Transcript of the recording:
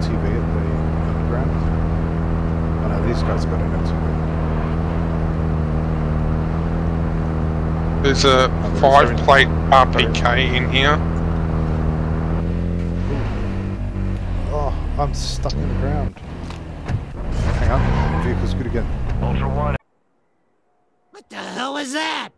LTV at the underground. Oh no these guys got an LTV. There's a five plate RPK in here. Oh, I'm stuck in the ground. Hang on, vehicle's good again. Ultra One, What the hell is that?